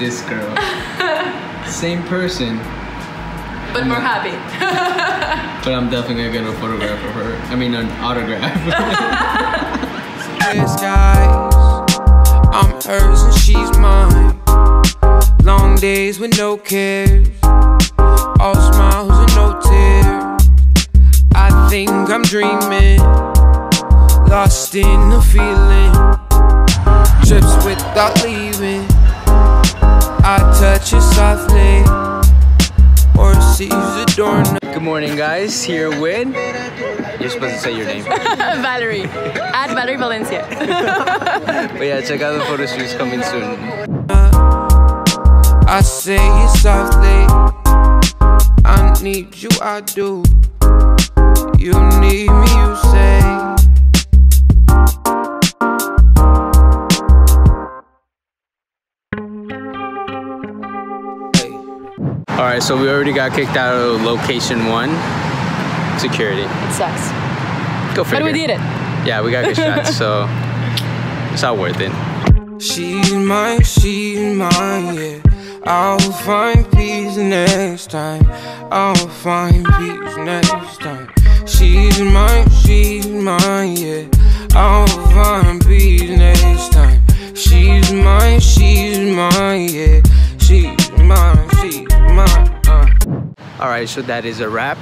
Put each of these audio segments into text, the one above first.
this girl. Same person, But more happy. but I'm definitely gonna get a photograph of her. I mean, an autograph. Clear skies. I'm hers and she's mine. Long days with no cares. All smiles and no tears. I think I'm dreaming. Lost in the feeling. Trips without leaving. I touch you softly. Or sees the door. Good morning, guys. Here with. You're supposed to say your name. Valery. At Valery Valencia. But yeah, check out the photo shoots coming soon. I say it softly. I need you, I do. You need me, you say. All right, so we already got kicked out of location one. Security. It sucks. Go figure. But we did it. Yeah, we got good shots, so it's all worth it. She's mine, she's mine, yeah. I'll find peace next time. I'll find peace next time. She's mine, she's mine, yeah. I'll find peace next time. She's mine, she's mine, yeah. She's mine, she's mine. Uh. All right, so that is a wrap.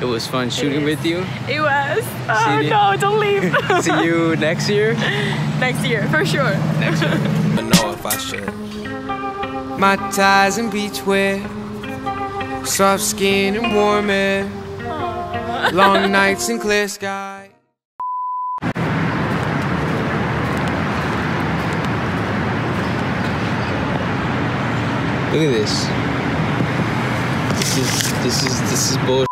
It was fun shooting with you. It was. Oh See you. no, don't leave. See you next year. Next year, for sure. I know if I should. My ties and beachwear, soft skin and warm air, long nights and clear sky. Look at this. This is this is this is bullshit.